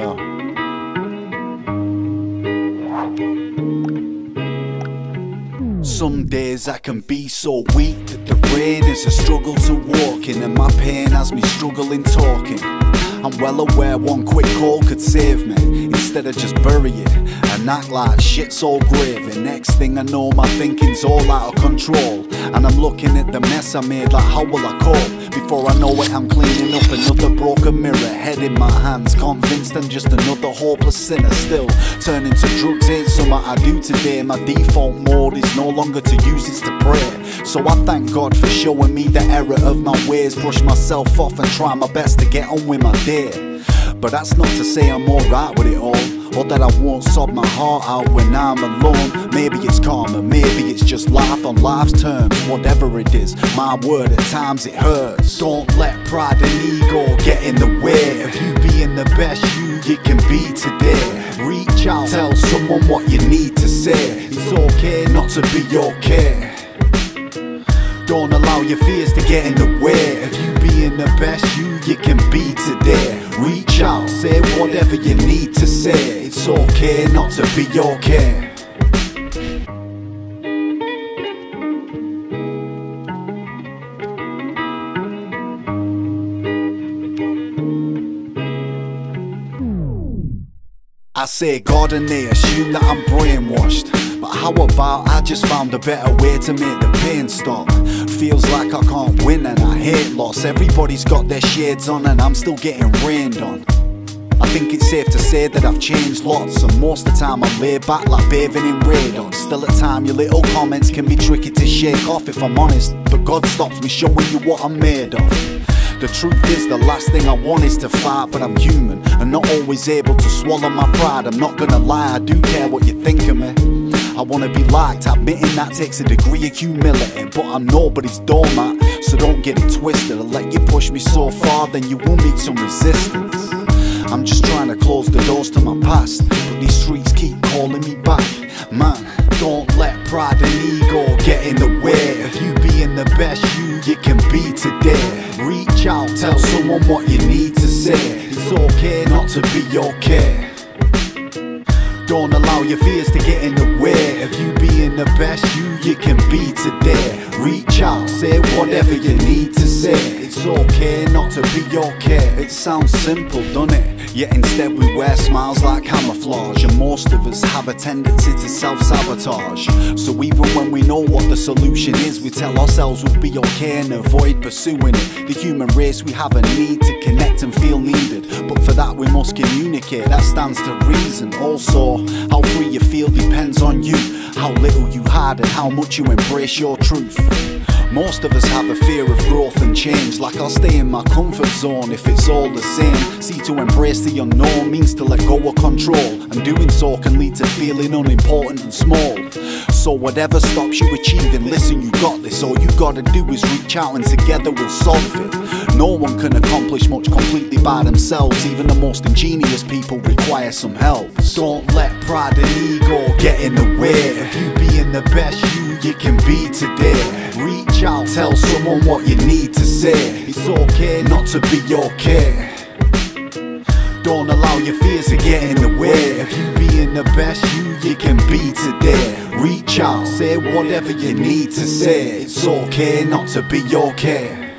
Yeah. Some days I can be so weak that the rain is a struggle to walk in, and my pain has me struggling talking. I'm well aware one quick call could save me instead of just bury it and act like shit's all gravy. Next thing I know, my thinking's all out of control, and I'm looking at the mess I made like, how will I cope? Before I know it, I'm cleaning up another broken mirror, head in my hands, convinced I'm just another hopeless sinner. Still, turning to drugs ain't something I do today. My default mode is no longer to use it's to pray. So I thank God for showing me the error of my ways, brush myself off and try my best to get on with my day. But that's not to say I'm alright with it all. Or that I won't sob my heart out when I'm alone. Maybe it's karma, maybe it's just life on life's terms. Whatever it is, my word, at times it hurts. Don't let pride and ego get in the way of you being the best you you can be today. Reach out, tell someone what you need to say. It's okay not to be okay. Don't allow your fears to get in the way of you being the best you you can be today. Reach out, say whatever you need to say. It's okay not to be okay. I say God and they assume that I'm brainwashed. But how about I just found a better way to make the pain stop? Feels like I can't win and I hate loss. Everybody's got their shades on and I'm still getting rained on. Think it's safe to say that I've changed lots And most of the time I'm laid back like bathing in radon Still at time your little comments can be tricky to shake off if I'm honest But God stops me showing you what I'm made of the truth is, the last thing I want is to fight, but I'm human and not always able to swallow my pride. I'm not gonna lie, I do care what you think of me. I wanna be liked, admitting that takes a degree of humility, but I'm nobody's doormat, so don't get it twisted. I'll let you push me so far, then you will meet some resistance. I'm just trying to close the doors to my past, but these streets keep calling me back. Man, don't let pride and ego get in the way of you being the best you you can be today. Reach out, tell someone what you need to say. It's okay not to be okay. Don't allow your fears to get in the way of you being the best you you can be today. Reach out, say whatever you need to say. It's okay not to be okay. It sounds simple, doesn't it? Yet instead we wear smiles like camouflage, a tendency to self-sabotage. So even when we know what the solution is, we tell ourselves we'll be okay and avoid pursuing it. The human race, we have a need to connect and feel needed, but for that we must communicate. That stands to reason. Also, how free you feel depends on you. How little you hide and how much you embrace your truth. Most of us have a fear of growth and change, like I'll stay in my comfort zone if it's all the same. See, to embrace the unknown means to let go of control, and doing so can lead to feeling unimportant and small. So, whatever stops you achieving, listen, you got this. All you gotta do is reach out, and together we'll solve it. No one can accomplish much completely by themselves, even the most ingenious people require some help. Don't let pride and ego get in the way of you being the best you you can be today. Reach out, tell someone what you need to say. It's okay not to be okay. Don't allow your fears to get in the way of you being the best you you can be today. Reach out, say whatever you need to say. It's okay not to be okay.